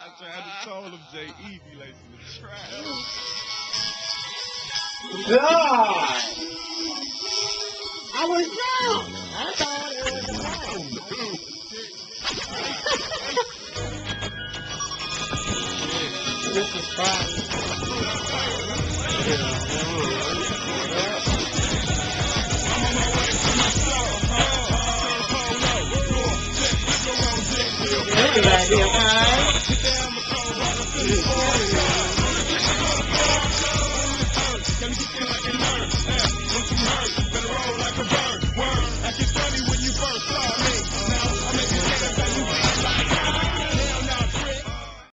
I tried to call him Jay Easy like some trash. God! I was wrong! I thought it was wrong. this is fine. Yeah. Let me get there like an earth.